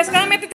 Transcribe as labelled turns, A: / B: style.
A: cascada me